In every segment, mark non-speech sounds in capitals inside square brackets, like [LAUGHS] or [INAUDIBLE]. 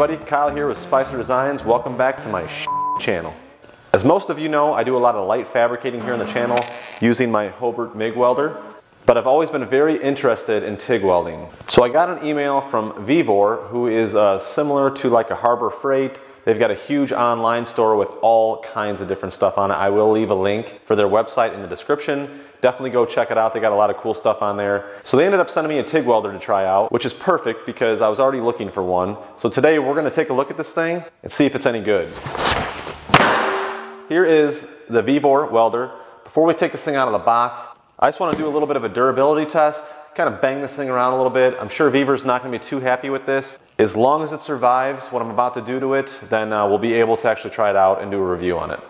Everybody, Kyle here with Spicer Designs. Welcome back to my channel. As most of you know, I do a lot of light fabricating here on the channel using my Hobart MIG welder, but I've always been very interested in TIG welding. So I got an email from Vevor, who is uh, similar to like a Harbor Freight. They've got a huge online store with all kinds of different stuff on it. I will leave a link for their website in the description. Definitely go check it out. They got a lot of cool stuff on there. So they ended up sending me a TIG welder to try out, which is perfect because I was already looking for one. So today we're gonna take a look at this thing and see if it's any good. Here is the Vevor welder. Before we take this thing out of the box, I just want to do a little bit of a durability test, kind of bang this thing around a little bit. I'm sure Vevor's not going to be too happy with this. As long as it survives what I'm about to do to it, then uh, we'll be able to actually try it out and do a review on it.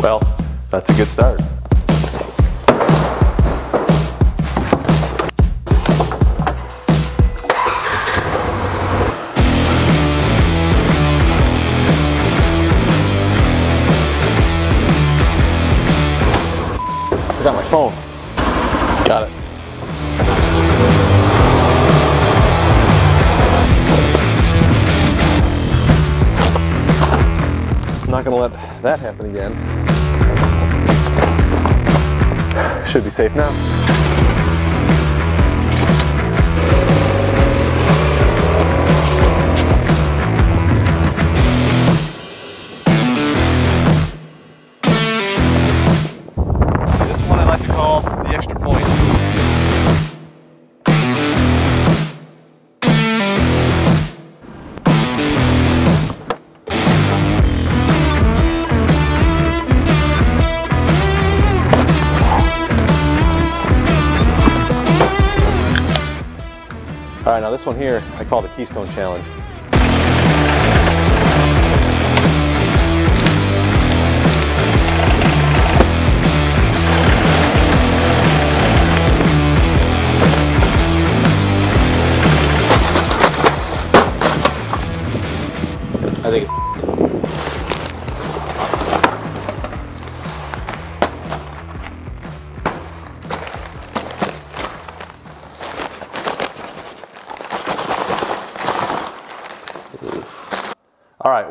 Well, that's a good start. Phone. Got it. I'm not gonna let that happen again. Should be safe now. Call the extra point. All right, now this one here, I call the Keystone Challenge.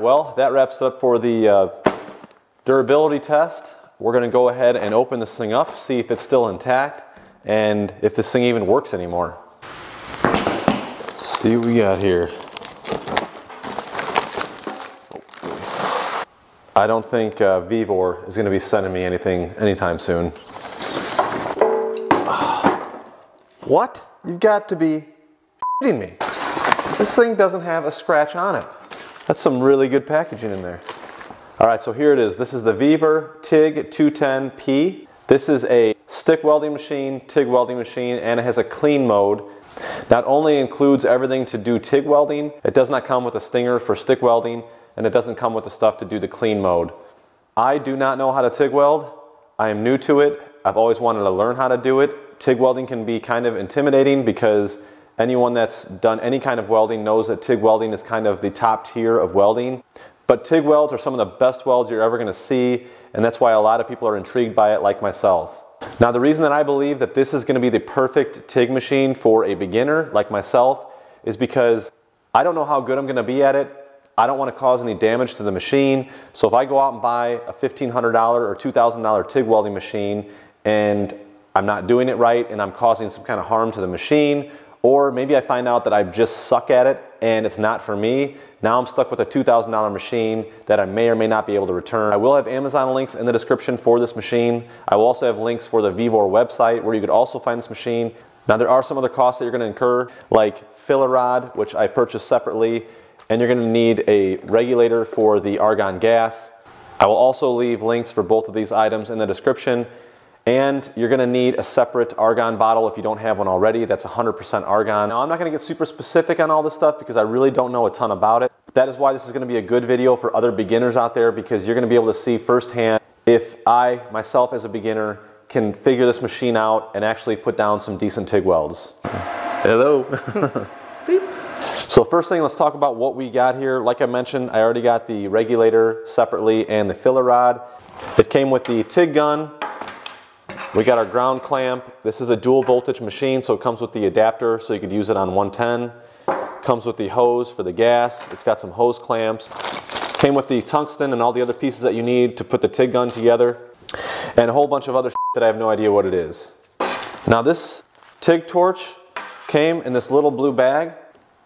Well, that wraps up for the uh, durability test. We're gonna go ahead and open this thing up, see if it's still intact, and if this thing even works anymore. see what we got here. I don't think uh, Vevor is gonna be sending me anything anytime soon. [SIGHS] What? You've got to be shitting me. This thing doesn't have a scratch on it. That's some really good packaging in there. All right, so here it is. This is the Vevor TIG 210P. This is a stick welding machine, TIG welding machine, and it has a clean mode. Not only includes everything to do TIG welding, it does not come with a stinger for stick welding, and it doesn't come with the stuff to do the clean mode. I do not know how to TIG weld. I am new to it. I've always wanted to learn how to do it. TIG welding can be kind of intimidating because anyone that's done any kind of welding knows that TIG welding is kind of the top tier of welding. But TIG welds are some of the best welds you're ever gonna see, and that's why a lot of people are intrigued by it like myself. Now the reason that I believe that this is gonna be the perfect TIG machine for a beginner like myself is because I don't know how good I'm gonna be at it. I don't wanna cause any damage to the machine. So if I go out and buy a $1,500 or $2,000 TIG welding machine and I'm not doing it right and I'm causing some kind of harm to the machine, or maybe I find out that I just suck at it and it's not for me. Now I'm stuck with a $2,000 machine that I may or may not be able to return. I will have Amazon links in the description for this machine. I will also have links for the Vevor website where you could also find this machine. Now there are some other costs that you're gonna incur like filler rod, which I purchased separately, and you're gonna need a regulator for the argon gas. I will also leave links for both of these items in the description. And you're gonna need a separate argon bottle if you don't have one already. That's 100% argon. Now I'm not gonna get super specific on all this stuff because I really don't know a ton about it. That is why this is gonna be a good video for other beginners out there because you're gonna be able to see firsthand if I, myself as a beginner, can figure this machine out and actually put down some decent TIG welds. Hello. [LAUGHS] so first thing, let's talk about what we got here. Like I mentioned, I already got the regulator separately and the filler rod. It came with the TIG gun, We got our ground clamp. This is a dual voltage machine, so it comes with the adapter, so you could use it on 110. Comes with the hose for the gas. It's got some hose clamps. Came with the tungsten and all the other pieces that you need to put the TIG gun together. And a whole bunch of other that I have no idea what it is. Now this TIG torch came in this little blue bag.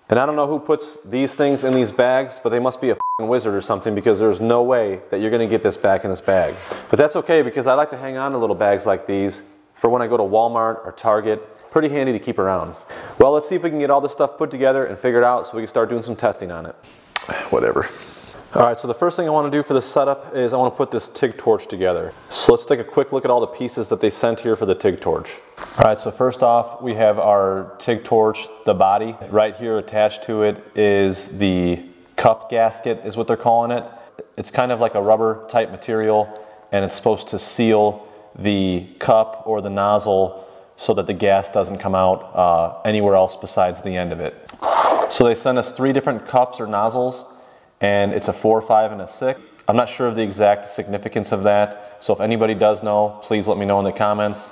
And I don't know who puts these things in these bags, but they must be a wizard or something because there's no way that you're gonna get this back in this bag. But that's okay because I like to hang on to little bags like these for when I go to Walmart or Target. Pretty handy to keep around. Well, let's see if we can get all this stuff put together and figured out so we can start doing some testing on it. [SIGHS] Whatever. All right, so the first thing I want to do for this setup is I want to put this TIG torch together. So let's take a quick look at all the pieces that they sent here for the TIG torch. All right, so first off, we have our TIG torch, the body. Right here attached to it is the cup gasket is what they're calling it. It's kind of like a rubber type material and it's supposed to seal the cup or the nozzle so that the gas doesn't come out uh, anywhere else besides the end of it. So they sent us three different cups or nozzles and it's a four, five, and a six. I'm not sure of the exact significance of that, so if anybody does know, please let me know in the comments.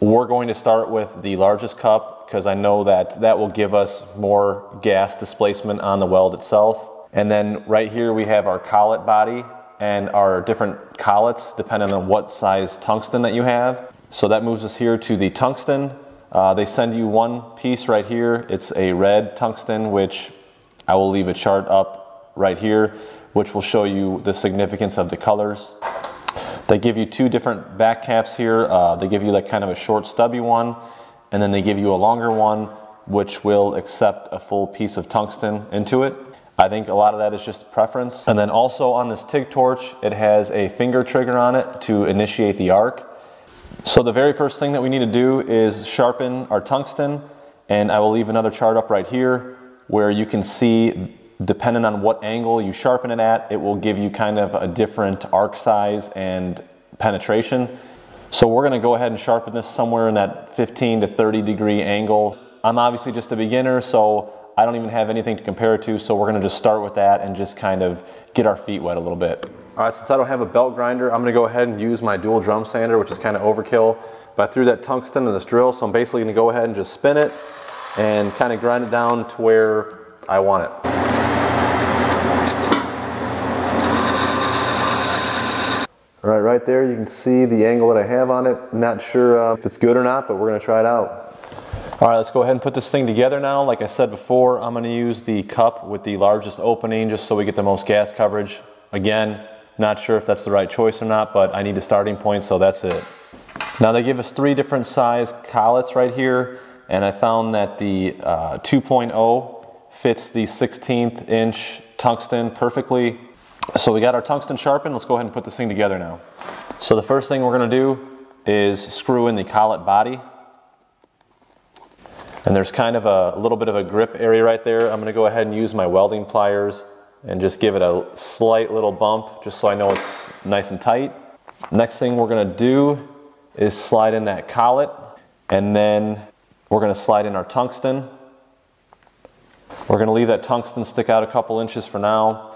We're going to start with the largest cup because I know that that will give us more gas displacement on the weld itself. And then right here we have our collet body and our different collets depending on what size tungsten that you have. So that moves us here to the tungsten. Uh, they send you one piece right here. It's a red tungsten, which I will leave a chart up right here, which will show you the significance of the colors. They give you two different back caps here. Uh, they give you like kind of a short stubby one, and then they give you a longer one, which will accept a full piece of tungsten into it. I think a lot of that is just preference. And then also on this TIG torch, it has a finger trigger on it to initiate the arc. So the very first thing that we need to do is sharpen our tungsten, and I will leave another chart up right here where you can see depending on what angle you sharpen it at, it will give you kind of a different arc size and penetration. So we're gonna go ahead and sharpen this somewhere in that 15 to 30 degree angle. I'm obviously just a beginner, so I don't even have anything to compare it to, so we're gonna just start with that and just kind of get our feet wet a little bit. All right, since I don't have a belt grinder, I'm gonna go ahead and use my dual drum sander, which is kind of overkill. But I threw that tungsten in this drill, so I'm basically gonna go ahead and just spin it and kind of grind it down to where I want it. All right, right there you can see the angle that I have on it. I'm Not sure uh, if it's good or not, but we're gonna try it out. All right, let's go ahead and put this thing together now. Like I said before, I'm gonna use the cup with the largest opening just so we get the most gas coverage. Again, not sure if that's the right choice or not, but I need a starting point, so that's it. Now they give us three different size collets right here, and I found that the uh, 2.0 fits the 16th inch tungsten perfectly. So we got our tungsten sharpened. Let's go ahead and put this thing together now. So the first thing we're gonna do is screw in the collet body. And there's kind of a, little bit of a grip area right there. I'm gonna go ahead and use my welding pliers and just give it a slight little bump just so I know it's nice and tight. Next thing we're gonna do is slide in that collet and then we're gonna slide in our tungsten. We're gonna leave that tungsten stick out a couple inches for now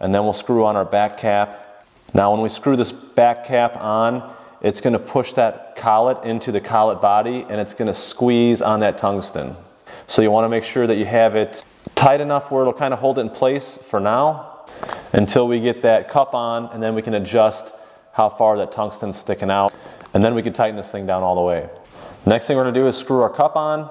and then we'll screw on our back cap. Now when we screw this back cap on, it's gonna push that collet into the collet body and it's gonna squeeze on that tungsten. So you wanna make sure that you have it tight enough where it'll kind of hold it in place for now until we get that cup on and then we can adjust how far that tungsten's sticking out and then we can tighten this thing down all the way. Next thing we're gonna do is screw our cup on.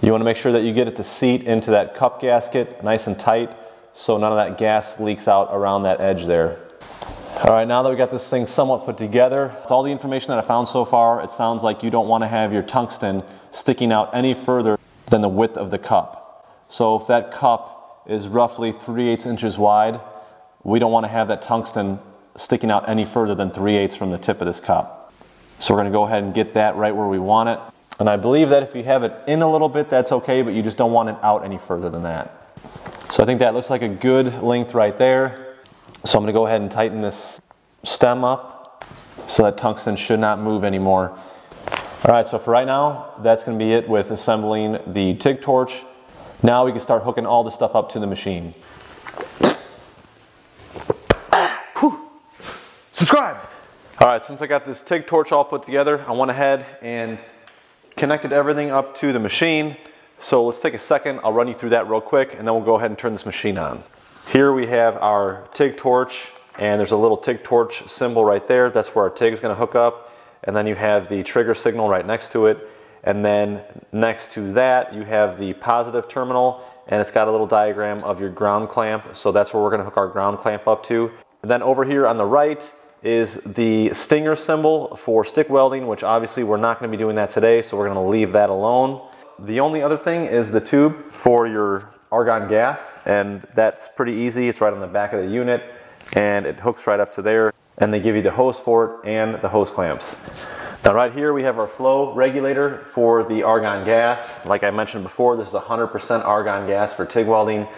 You wanna make sure that you get it to seat into that cup gasket nice and tight so none of that gas leaks out around that edge there. All right, now that we got this thing somewhat put together, with all the information that I found so far, it sounds like you don't want to have your tungsten sticking out any further than the width of the cup. So if that cup is roughly 3 8 inches wide, we don't want to have that tungsten sticking out any further than 3 8 from the tip of this cup. So we're going to go ahead and get that right where we want it. And I believe that if you have it in a little bit, that's okay, but you just don't want it out any further than that. So I think that looks like a good length right there. So I'm gonna go ahead and tighten this stem up so that tungsten should not move anymore. All right, so for right now, that's gonna be it with assembling the TIG torch. Now we can start hooking all the stuff up to the machine. Subscribe. All right, since I got this TIG torch all put together, I went ahead and connected everything up to the machine. So let's take a second, I'll run you through that real quick and then we'll go ahead and turn this machine on. Here we have our TIG torch and there's a little TIG torch symbol right there. That's where our TIG is gonna hook up. And then you have the trigger signal right next to it. And then next to that, you have the positive terminal and it's got a little diagram of your ground clamp. So that's where we're gonna hook our ground clamp up to. And then over here on the right is the stinger symbol for stick welding, which obviously we're not gonna be doing that today. So we're gonna leave that alone. The only other thing is the tube for your argon gas, and that's pretty easy. It's right on the back of the unit, and it hooks right up to there, and they give you the hose for it and the hose clamps. Now right here we have our flow regulator for the argon gas. Like I mentioned before, this is 100% argon gas for TIG welding.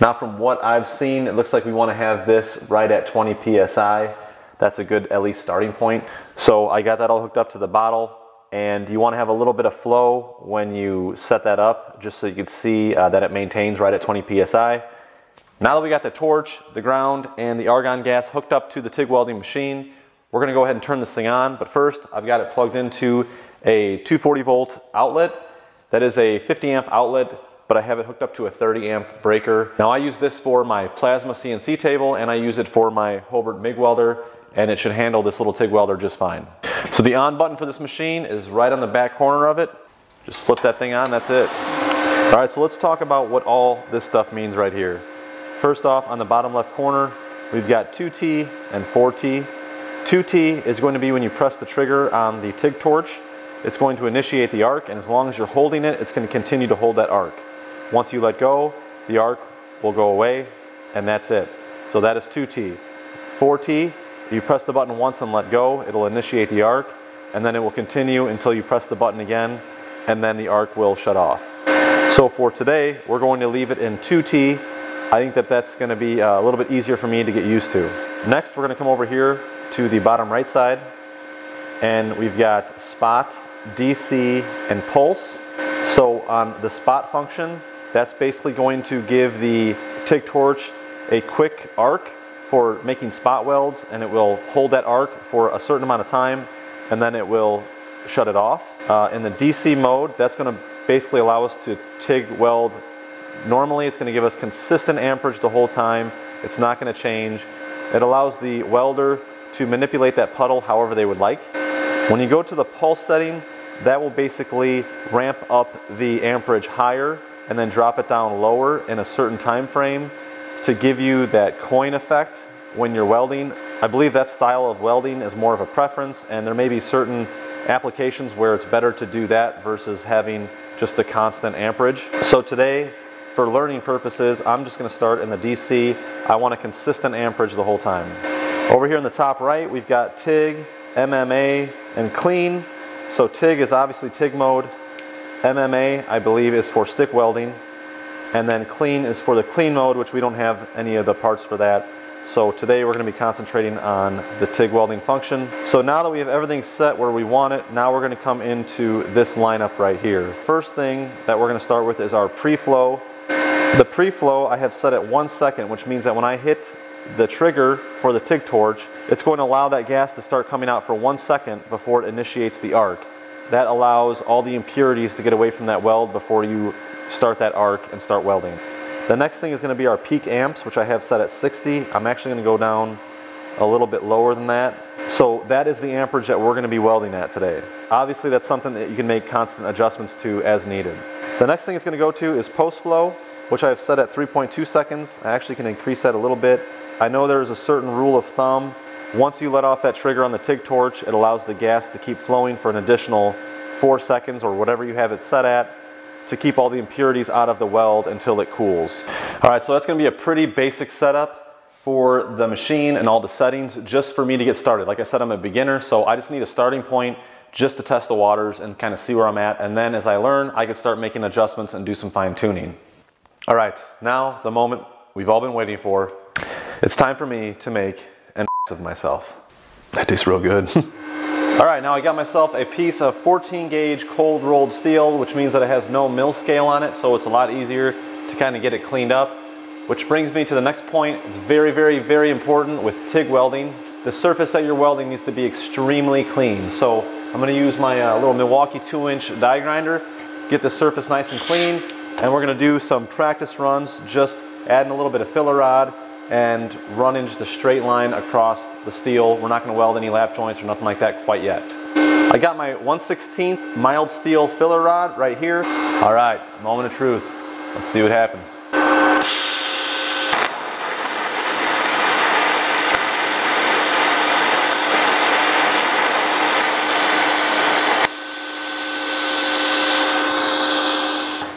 Now from what I've seen, it looks like we want to have this right at 20 PSI. That's a good at least starting point. So I got that all hooked up to the bottle and you want to have a little bit of flow when you set that up just so you can see uh, that it maintains right at 20 psi. Now that we got the torch, the ground, and the argon gas hooked up to the TIG welding machine, we're going to go ahead and turn this thing on. But first, I've got it plugged into a 240 volt outlet. That is a 50 amp outlet, but I have it hooked up to a 30 amp breaker. Now I use this for my plasma CNC table and I use it for my Hobart MIG welder and it should handle this little TIG welder just fine. So the on button for this machine is right on the back corner of it. Just flip that thing on, that's it. All right, so let's talk about what all this stuff means right here. First off, on the bottom left corner, we've got 2T and 4T. 2T is going to be when you press the trigger on the TIG torch, it's going to initiate the arc, and as long as you're holding it, it's going to continue to hold that arc. Once you let go, the arc will go away, and that's it. So that is 2T. 4T you press the button once and let go, it'll initiate the arc, and then it will continue until you press the button again, and then the arc will shut off. So for today, we're going to leave it in 2T. I think that that's gonna be uh, a little bit easier for me to get used to. Next, we're gonna come over here to the bottom right side, and we've got spot, DC, and pulse. So on the spot function, that's basically going to give the TIG torch a quick arc for making spot welds and it will hold that arc for a certain amount of time and then it will shut it off. Uh, in the DC mode, that's going to basically allow us to TIG weld. Normally it's going to give us consistent amperage the whole time. It's not going to change. It allows the welder to manipulate that puddle however they would like. When you go to the pulse setting, that will basically ramp up the amperage higher and then drop it down lower in a certain time frame to give you that coin effect when you're welding. I believe that style of welding is more of a preference and there may be certain applications where it's better to do that versus having just a constant amperage. So today, for learning purposes, I'm just gonna start in the DC. I want a consistent amperage the whole time. Over here in the top right, we've got TIG, MMA, and clean. So TIG is obviously TIG mode. MMA, I believe, is for stick welding. And then clean is for the clean mode, which we don't have any of the parts for that. So today we're going to be concentrating on the TIG welding function. So now that we have everything set where we want it, now we're going to come into this lineup right here. First thing that we're going to start with is our pre-flow. The pre-flow I have set at one second, which means that when I hit the trigger for the TIG torch, it's going to allow that gas to start coming out for one second before it initiates the arc. That allows all the impurities to get away from that weld before you start that arc and start welding. The next thing is going to be our peak amps, which I have set at 60. I'm actually going to go down a little bit lower than that. So that is the amperage that we're going to be welding at today. Obviously that's something that you can make constant adjustments to as needed. The next thing it's going to go to is post flow, which I have set at 3.2 seconds. I actually can increase that a little bit. I know there is a certain rule of thumb. Once you let off that trigger on the TIG torch, it allows the gas to keep flowing for an additional four seconds or whatever you have it set at to keep all the impurities out of the weld until it cools. All right, so that's gonna be a pretty basic setup for the machine and all the settings just for me to get started. Like I said, I'm a beginner, so I just need a starting point just to test the waters and kind of see where I'm at. And then as I learn, I can start making adjustments and do some fine tuning. All right, now the moment we've all been waiting for. It's time for me to make an [LAUGHS] of myself. That tastes real good. [LAUGHS] All right, now I got myself a piece of 14 gauge cold rolled steel, which means that it has no mill scale on it, so it's a lot easier to kind of get it cleaned up. Which brings me to the next point. It's very, very, very important with TIG welding the surface that you're welding needs to be extremely clean. So I'm gonna use my uh, little Milwaukee two inch die grinder, get the surface nice and clean, and we're gonna do some practice runs, just adding a little bit of filler rod and running just a straight line across the steel. We're not gonna weld any lap joints or nothing like that quite yet. I got my 1 16th mild steel filler rod right here. All right, moment of truth. Let's see what happens.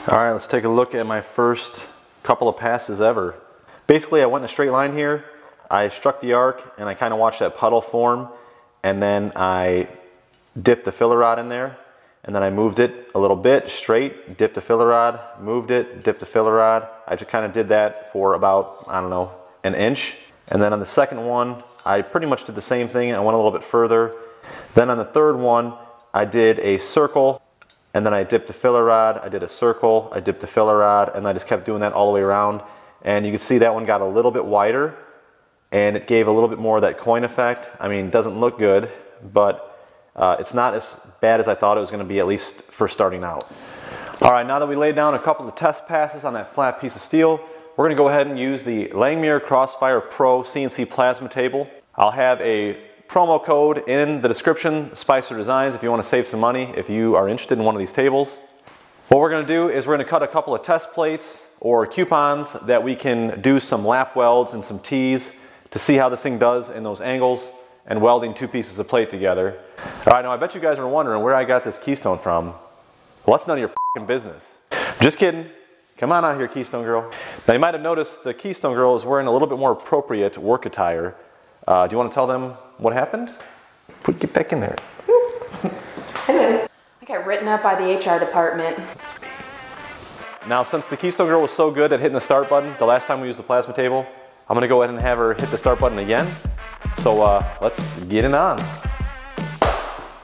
All right, let's take a look at my first couple of passes ever. Basically, I went in a straight line here. I struck the arc and I kind of watched that puddle form and then I dipped the filler rod in there and then I moved it a little bit straight, dipped the filler rod, moved it, dipped the filler rod. I just kind of did that for about, I don't know, an inch. And then on the second one, I pretty much did the same thing. I went a little bit further. Then on the third one, I did a circle and then I dipped the filler rod, I did a circle, I dipped the filler rod, and I just kept doing that all the way around. And you can see that one got a little bit wider, and it gave a little bit more of that coin effect. I mean, doesn't look good, but uh, it's not as bad as I thought it was gonna be, at least for starting out. All right, now that we laid down a couple of test passes on that flat piece of steel, we're gonna go ahead and use the Langmuir Crossfire Pro CNC plasma table. I'll have a promo code in the description, Spicer Designs, if you want to save some money, if you are interested in one of these tables. What we're going to do is we're going to cut a couple of test plates or coupons that we can do some lap welds and some tees to see how this thing does in those angles and welding two pieces of plate together. All right, now I bet you guys are wondering where I got this Keystone from. Well, that's none of your business. Just kidding. Come on out here, Keystone Girl. Now you might have noticed the Keystone Girl is wearing a little bit more appropriate work attire. Uh, do you want to tell them what happened? Put get back in there. Hello. I got written up by the HR department. Now, since the Keystone Girl was so good at hitting the start button the last time we used the plasma table, I'm gonna go ahead and have her hit the start button again. So uh, let's get it on.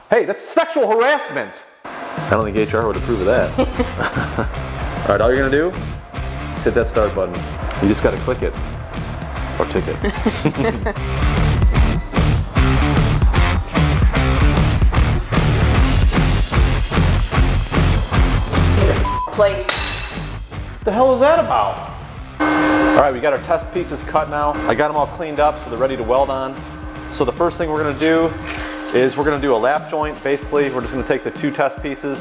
Hey, that's sexual harassment. I don't think HR would approve of that. [LAUGHS] [LAUGHS] all right, all you're gonna do, hit that start button. You just gotta click it or ticket. [LAUGHS] Plate. The hell is that about? All right, we got our test pieces cut now. I got them all cleaned up so they're ready to weld on. So the first thing we're gonna do is we're gonna do a lap joint. Basically, we're just gonna take the two test pieces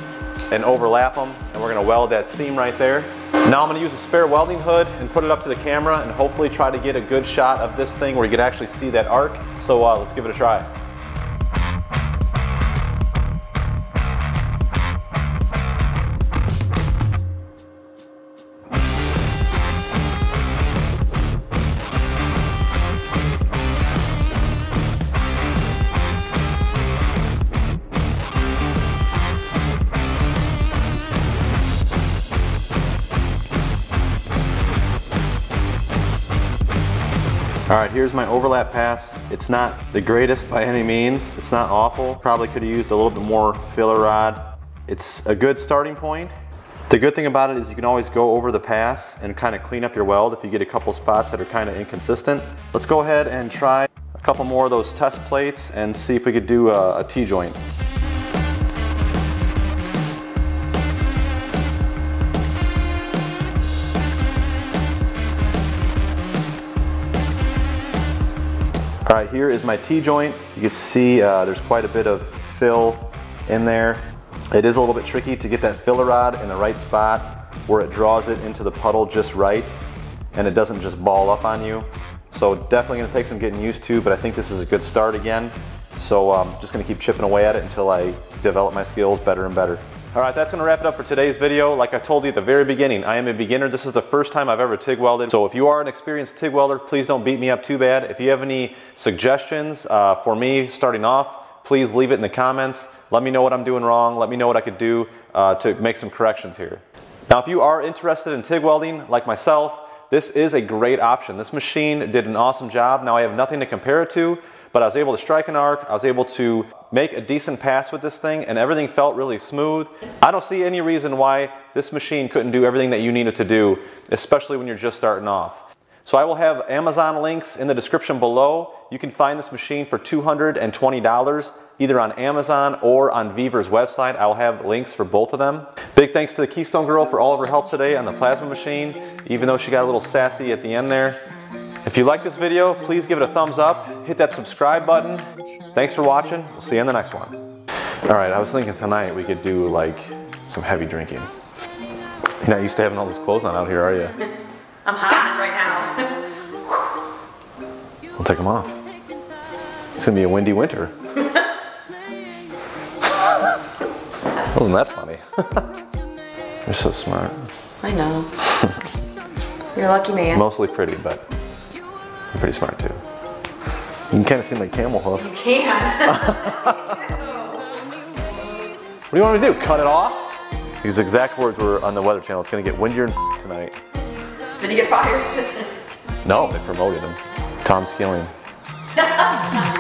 and overlap them and we're gonna weld that seam right there. Now I'm gonna use a spare welding hood and put it up to the camera and hopefully try to get a good shot of this thing where you can actually see that arc. So uh, let's give it a try. My overlap pass. It's not the greatest by any means. It's not awful. Probably could have used a little bit more filler rod. It's a good starting point. The good thing about it is you can always go over the pass and kind of clean up your weld if you get a couple spots that are kind of inconsistent. Let's go ahead and try a couple more of those test plates and see if we could do a, a T-joint. All right, here is my T-joint. You can see uh, there's quite a bit of fill in there. It is a little bit tricky to get that filler rod in the right spot where it draws it into the puddle just right and it doesn't just ball up on you. So definitely gonna take some getting used to, but I think this is a good start again. So I'm um, just gonna keep chipping away at it until I develop my skills better and better. All right, that's gonna wrap it up for today's video. Like I told you at the very beginning, I am a beginner. This is the first time I've ever TIG welded. So if you are an experienced TIG welder, please don't beat me up too bad. If you have any suggestions uh, for me starting off, please leave it in the comments. Let me know what I'm doing wrong. Let me know what I could do uh, to make some corrections here. Now, if you are interested in TIG welding like myself, this is a great option. This machine did an awesome job. Now I have nothing to compare it to, but I was able to strike an arc. I was able to make a decent pass with this thing and everything felt really smooth. I don't see any reason why this machine couldn't do everything that you needed to do, especially when you're just starting off. So I will have Amazon links in the description below. You can find this machine for $220 either on Amazon or on Vevor's website. I'll have links for both of them. Big thanks to the Keystone Girl for all of her help today on the plasma machine, even though she got a little sassy at the end there. If you like this video, please give it a thumbs up, hit that subscribe button. Thanks for watching. We'll see you in the next one. All right, I was thinking tonight we could do like some heavy drinking. You're not used to having all those clothes on out here, are you? [LAUGHS] I'm hot right now. [LAUGHS] We'll take them off. It's gonna be a windy winter. [LAUGHS] Wasn't that funny? You're so smart. I know. You're a lucky man. Mostly pretty, but you're pretty smart too. You can kind of see my camel hoof. You can. [LAUGHS] What do you want me to do? Cut it off? These exact words were on the Weather Channel. It's gonna get windier [LAUGHS] tonight. Did you get fired? No, they promoted him. Tom Skilling. [LAUGHS]